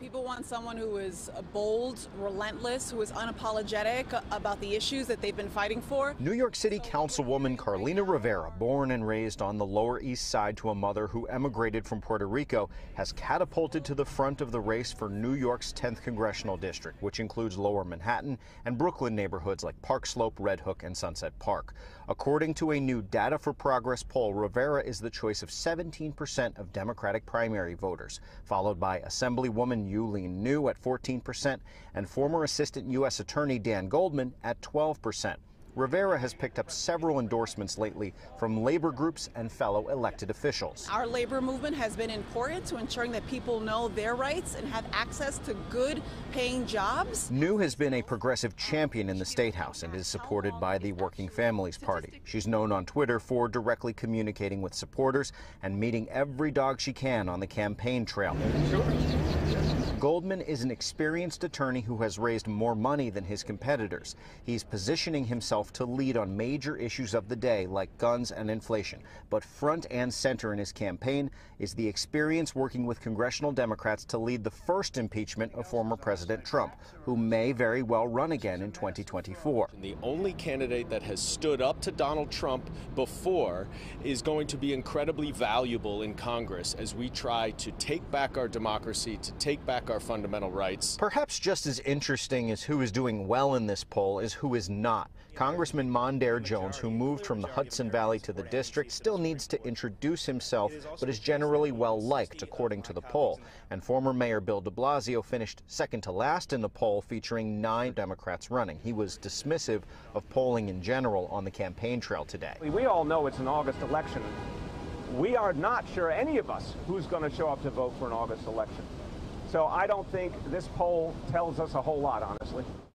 People want someone who is bold, relentless, who is unapologetic about the issues that they've been fighting for. New York City Councilwoman Carlina Rivera, born and raised on the Lower East Side to a mother who emigrated from Puerto Rico, has catapulted to the front of the race for New York's 10th congressional district, which includes Lower Manhattan and Brooklyn neighborhoods like Park Slope, Red Hook, and Sunset Park. According to a new Data for Progress poll, Rivera is the choice of 17% of Democratic primary voters, followed by Assemblywoman Yuh-Line Niou at 14%, and former Assistant U.S. Attorney Dan Goldman at 12%. Rivera has picked up several endorsements lately from labor groups and fellow elected officials. Our labor movement has been important to ensuring that people know their rights and have access to good paying jobs. Niou has been a progressive champion in the State House and is supported by the Working Families Party. She's known on Twitter for directly communicating with supporters and meeting every dog she can on the campaign trail. Goldman is an experienced attorney who has raised more money than his competitors. He's positioning himself to lead on major issues of the day like guns and inflation. But front and center in his campaign is the experience working with congressional Democrats to lead the first impeachment of former President Trump, who may very well run again in 2024. The only candidate that has stood up to Donald Trump before is going to be incredibly valuable in Congress as we try to take back our democracy, to take back our fundamental rights. Perhaps just as interesting as who is doing well in this poll is who is not. Congressman Mondaire Jones, who moved from the Hudson Valley to the district, still needs to introduce himself, but is generally well liked, according to the poll. And former Mayor Bill de Blasio finished second to last in the poll, featuring nine Democrats running. He was dismissive of polling in general on the campaign trail today. We all know it's an August election. We are not sure, any of us, who's going to show up to vote for an August election. So I don't think this poll tells us a whole lot, honestly.